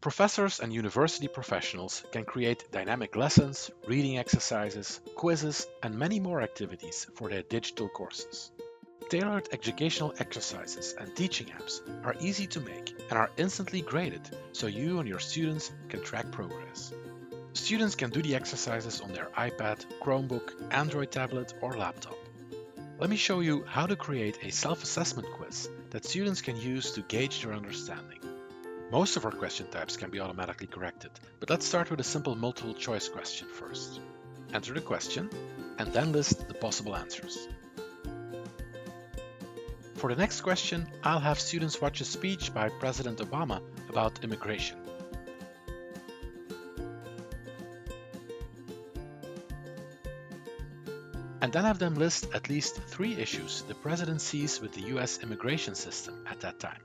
Professors and university professionals can create dynamic lessons, reading exercises, quizzes, and many more activities for their digital courses. Tailored educational exercises and teaching apps are easy to make and are instantly graded so you and your students can track progress. Students can do the exercises on their iPad, Chromebook, Android tablet or laptop. Let me show you how to create a self-assessment quiz that students can use to gauge their understanding. Most of our question types can be automatically corrected, but let's start with a simple multiple choice question first. Enter the question and then list the possible answers. For the next question, I'll have students watch a speech by President Obama about immigration. And then have them list at least three issues the president sees with the US immigration system at that time.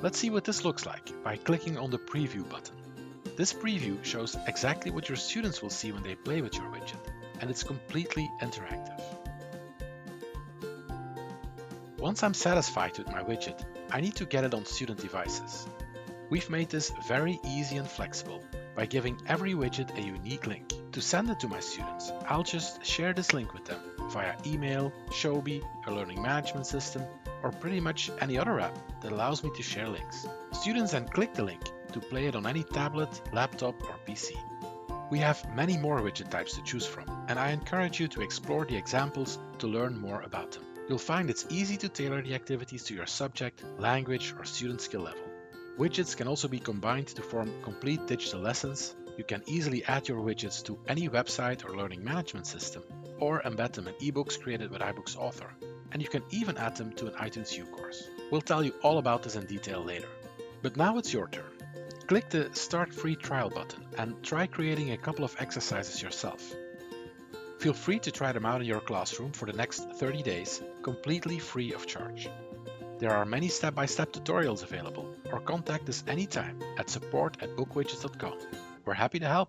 Let's see what this looks like by clicking on the preview button. This preview shows exactly what your students will see when they play with your widget, and it's completely interactive. Once I'm satisfied with my widget, I need to get it on student devices. We've made this very easy and flexible by giving every widget a unique link. To send it to my students, I'll just share this link with them via email, Showbie, a learning management system, or pretty much any other app that allows me to share links. Students then click the link to play it on any tablet, laptop, or PC. We have many more widget types to choose from, and I encourage you to explore the examples to learn more about them. You'll find it's easy to tailor the activities to your subject, language, or student skill level. Widgets can also be combined to form complete digital lessons. You can easily add your widgets to any website or learning management system, or embed them in ebooks created with iBooks Author. And you can even add them to an iTunes U course. We'll tell you all about this in detail later. But now it's your turn. Click the Start Free Trial button and try creating a couple of exercises yourself. Feel free to try them out in your classroom for the next 30 days, completely free of charge. There are many step-by-step -step tutorials available, or contact us anytime at support at bookwidgets.com. We're happy to help.